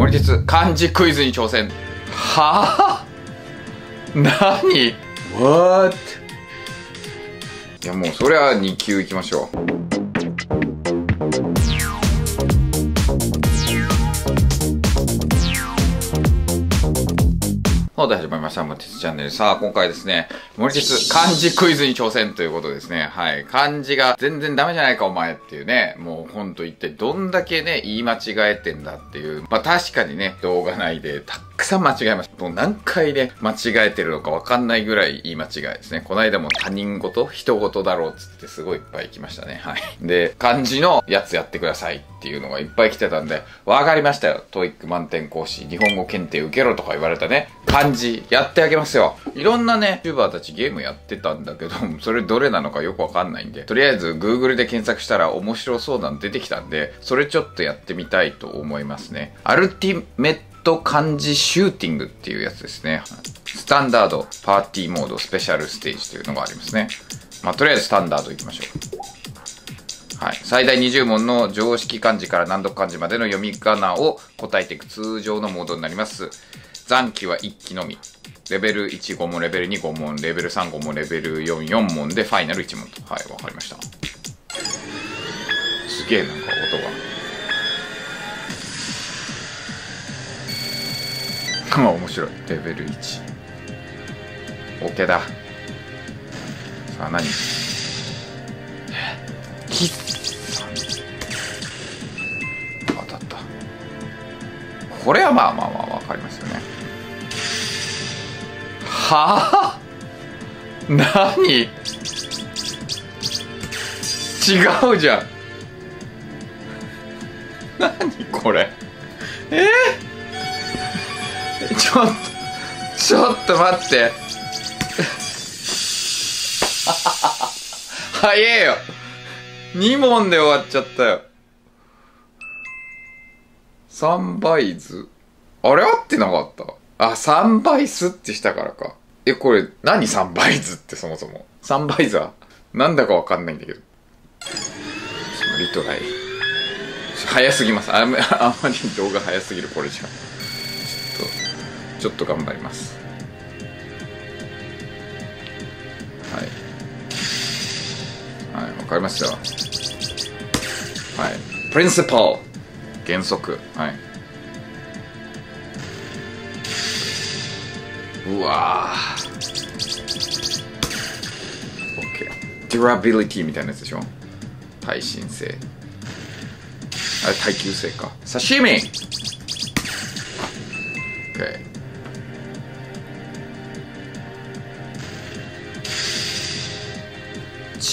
森鉄漢字クイズに挑戦。はあ何？What? いやもうそれは2級いきましょうそうで始まりました。森鉄チャンネル。さあ、今回ですね、森鉄漢字クイズに挑戦ということですね。はい。漢字が全然ダメじゃないか、お前っていうね。もうほんと一体どんだけね、言い間違えてんだっていう。まあ確かにね、動画内でたっくさん間違えました。もう何回ね、間違えてるのかわかんないぐらい言い間違いですね。この間も他人事人事だろうっつってすごいいっぱい来ましたね。はい。で、漢字のやつやってくださいっていうのがいっぱい来てたんで、わかりましたよ。 TOEIC 満点講師、日本語検定受けろとか言われたね。漢字やってあげますよ。いろんなね、YouTuber たちゲームやってたんだけど、それどれなのかよくわかんないんで、とりあえず Google で検索したら面白そうなの出てきたんで、それちょっとやってみたいと思いますね。アルティメット漢字シューティングっていうやつですね。スタンダード、パーティーモード、スペシャルステージというのがありますね。まあ、とりあえずスタンダードいきましょう。はい、最大20問の常識漢字から難読漢字までの読み仮名を答えていく通常のモードになります。残機は1機のみ。レベル1、5問、レベル2、5問、レベル3、5問、レベル4、4問でファイナル1問と。はい、わかりました。すげえなんか音が。面白い。レベル1。OK だ。さあ何？キッ当たった。これはまあまあまあわかりますよね。はあ？何？違うじゃん。何これ？え？ー、ちょっとちょっと待って。早えよ。2問で終わっちゃったよ。3倍図。あれ合ってなかった？あ3倍数ってしたからか。えこれ何3倍図ってそもそも？3倍図は？なんだかわかんないんだけど。リトライ。早すぎます。ああんまり動画早すぎるこれじゃ。ちょっと頑張ります。はい。はいわかりました。はい。プリンシパル原則。はい。うわー。OK durability みたいなやつでしょ？耐震性。あれ耐久性か。刺身。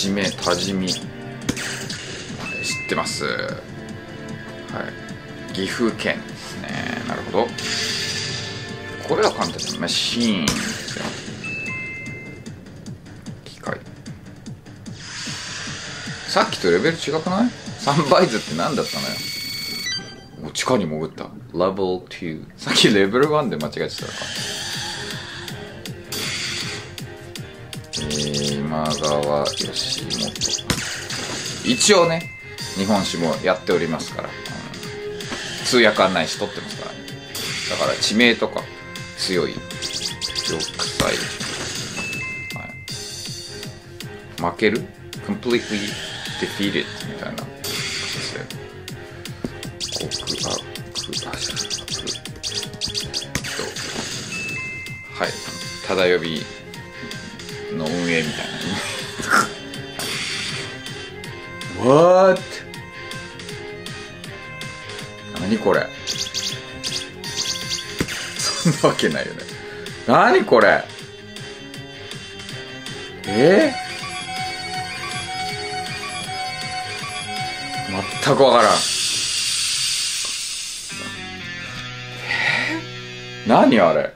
地名多治見知ってます。はい。岐阜県ですね。なるほど。これは簡単ですマシーンですよ機械。さっきとレベル違くない？3倍図って何だったのよ。お地下に潜った。レベル2さっきレベル1で間違えてたのか今川義元一応ね日本史もやっておりますから、うん、通訳案内しとってますから、ね、だから地名とか強い玉砕、はい、負ける？completely defeated みたいな告白はい。ただ呼びの運営みたいな What? 何これ？そんなわけないよね。何これ？え？ー、全くわからん。え？ー、何あれ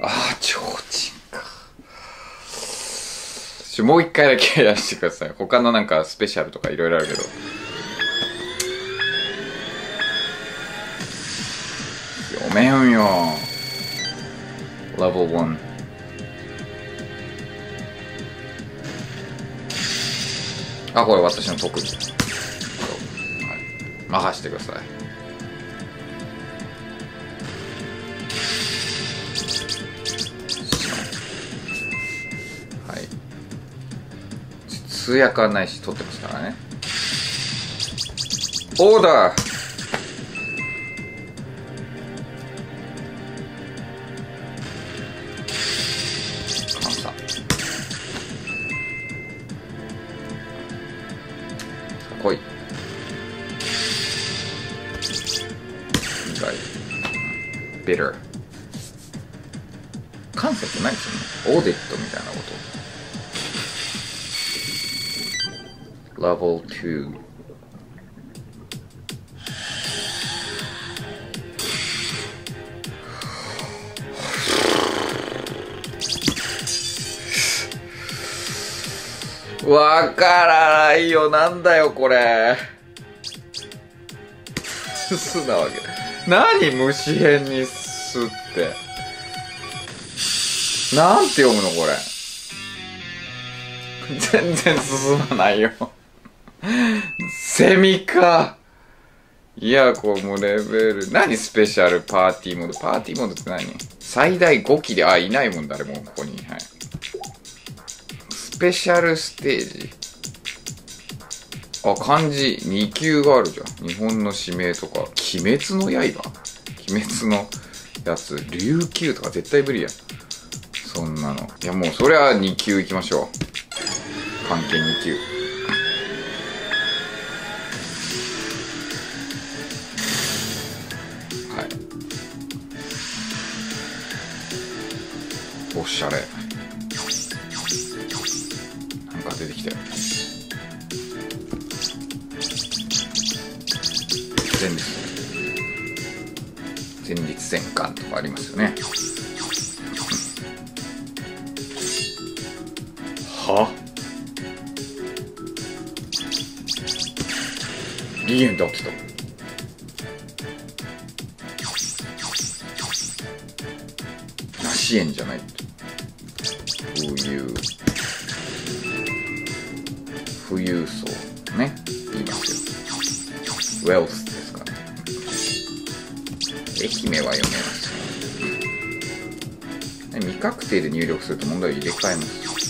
ああちょうちんかちょもう一回だけやらせてください。他のなんかスペシャルとかいろいろあるけど。読めんよ。レベル1あこれ私の特技、任してください。通訳案内士取ってますからね。オーダー。監査さあ来い。意外。ビター感性ってないですよね。オーディットみたいなこと。Level 2わからないよなんだよこれすなわけ何虫編にすってなんて読むのこれ全然進まないよセミか。いやこうもうレベル。何スペシャルパーティーモード？パーティーモードって何？最大5機であいないもん誰もここに。はい。スペシャルステージ。あ漢字。2級があるじゃん。日本の指名とか。鬼滅の刃？鬼滅のやつ。琉球とか絶対無理や。そんなの。いやもうそれは2級いきましょう。関係2級。おしゃれ。なんか出てきたよ。前日。前立腺がんとかありますよね。は？リエンだってた梨園じゃない富裕富裕層ね言いますよ。ウェルスですかね。愛媛は読めます。ね未確定で入力すると問題を入れ替えます。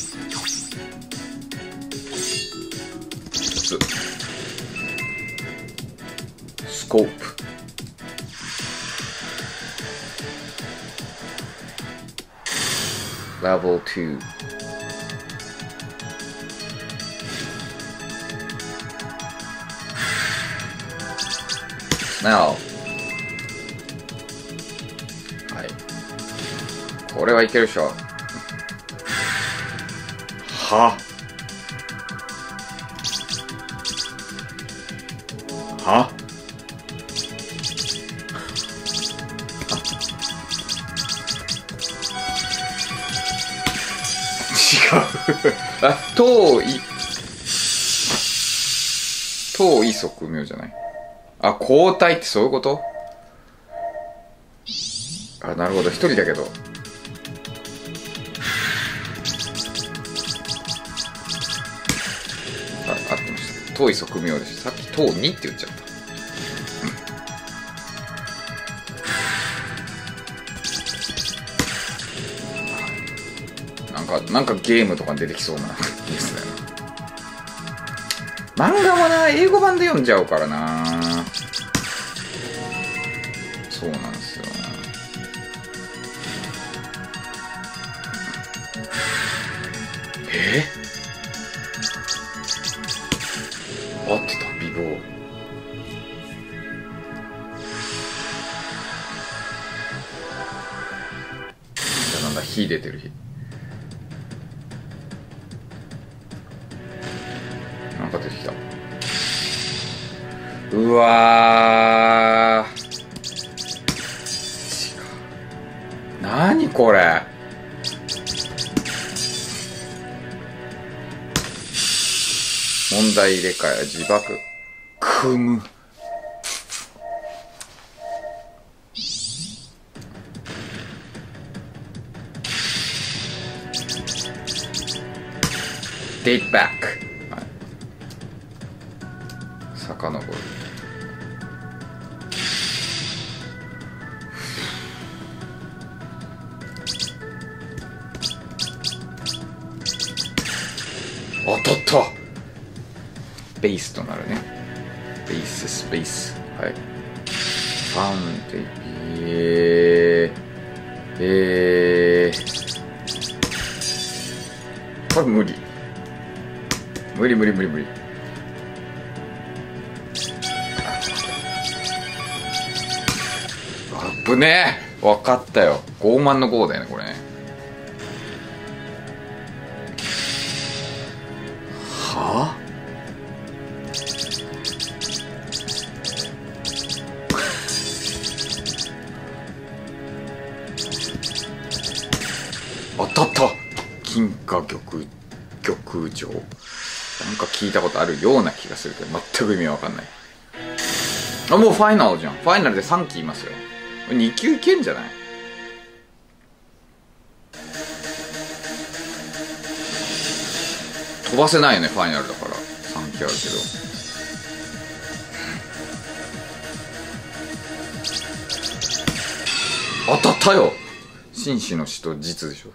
レベル2 Now はいこれはいけるでしょははあ遠い。遠い側面じゃない？あ交代ってそういうこと？あなるほど。一人だけど。あ合ってました。遠い側面でした。さっき遠にって言っちゃった。なんかなんかゲームとか出てきそうなですね。漫画もな英語版で読んじゃうからな。そうなんですよ。え？合ってた？美貌じゃなんだ火出てる火。か出てきた。うわー。違う。何これ。問題入れ替え自爆。組む。デイトバック遡る。当たった。ペースとなるね。ベーススペース。はい。ファンテンえー、えー、これ無理。無理無理無理無理。ぶね。分かったよ。傲慢の5だよねこれね。はあ？当たった。金貨玉玉城なんか聞いたことあるような気がするけど全く意味わかんない。あもうファイナルじゃん。ファイナルで3期いますよ。2級いけんじゃない？飛ばせないよねファイナルだから。3期あるけど。当たったよ。紳士の死と実でしょ。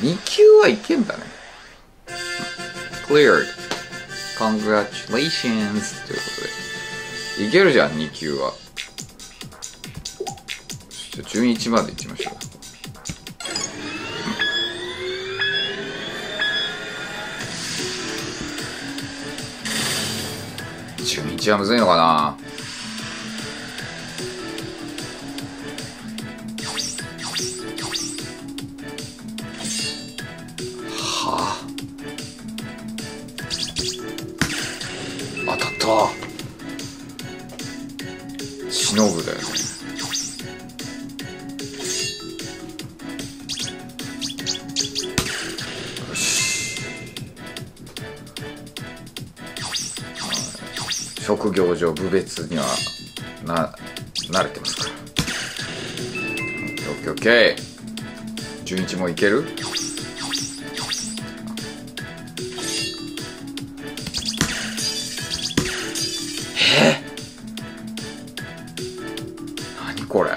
2級はいけんだね。Cleared congratulations. ということで。いけるじゃん2級は。じゃ順1までいきましょう。順1はむずいのかな？職業上部別にはな慣れてますから。オッケーオッケー順一もいける？え？何これ？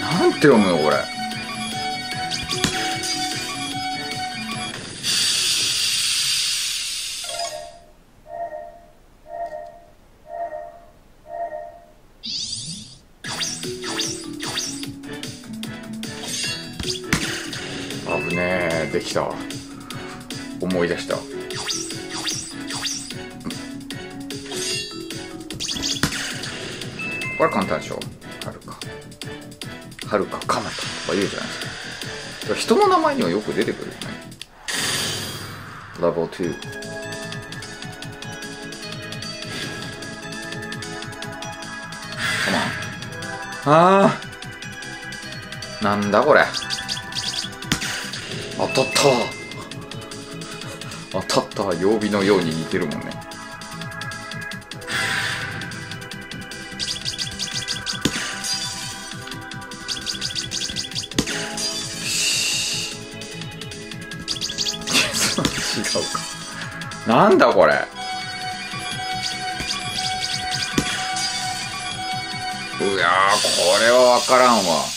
なんて読むの？ねえできた。わ思い出した。これ簡単でしょ。はるか。はるかかなたとか言うじゃないですか。人の名前にはよく出てくるよね。Level 2 Come on あー。なんだこれ当たった当たった曜日のように似てるもんね。違うか。なんだこれ。うやーこれは分からんわ。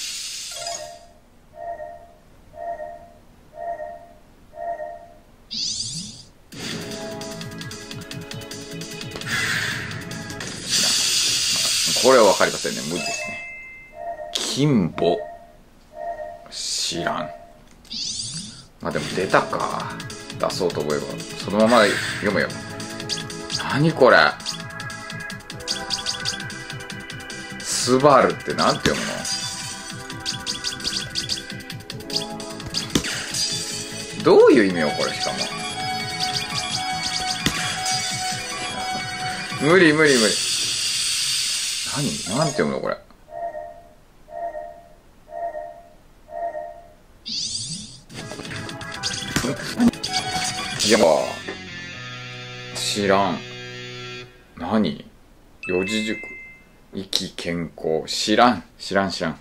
りませんね。無理ですね。金母知らん。まあでも出たか。出そうと思えば。そのまま読めよ。何これ。スバルってなんて読むの？どういう意味よこれしかも。無理無理無理。何なんて読むのこれ。いや知らん。何？四字熟。意気健康。知らん。知らん知らん。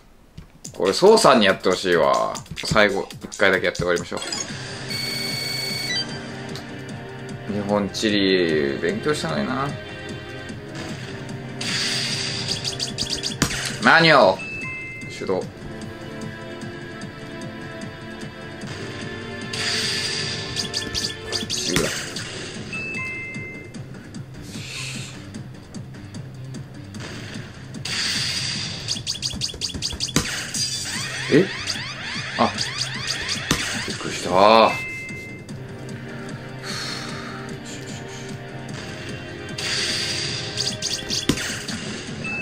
これ宋さんにやってほしいわ。最後一回だけやって終わりましょう。日本地理勉強したのにな。マニュアル手動え？あ。びっくりした。は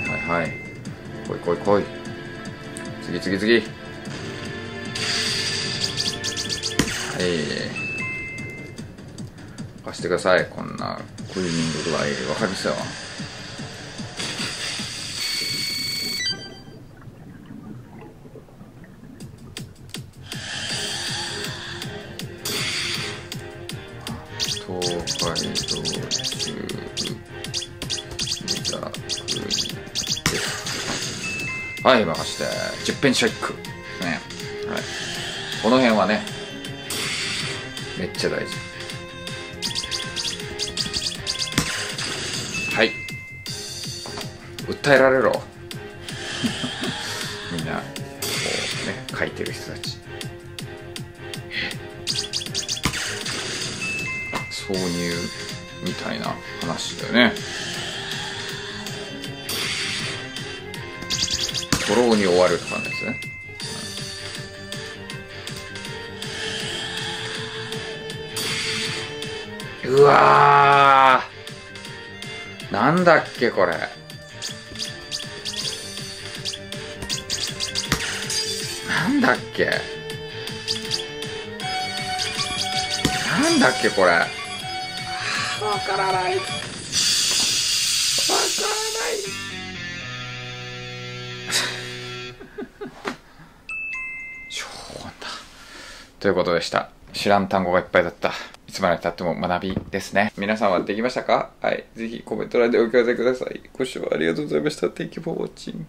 いはい。来い来い。次次次。はい。貸してください。こんなクリーニング具合分かりますよ。はい任して。10ペンチェック。ね。はい。この辺はねめっちゃ大事。はい。訴えられろ。みんなこうね書いてる人たち。挿入みたいな話だよね。ドローに終わるとかですね。うわなんだっけこれ。なんだっけ。なんだっけこれ。わからない。超本だということでした。知らん単語がいっぱいだった。いつまでたっても学びですね。皆さんはできましたか？はい。ぜひコメント欄でお聞かせください。ご視聴ありがとうございました。Thank you for watching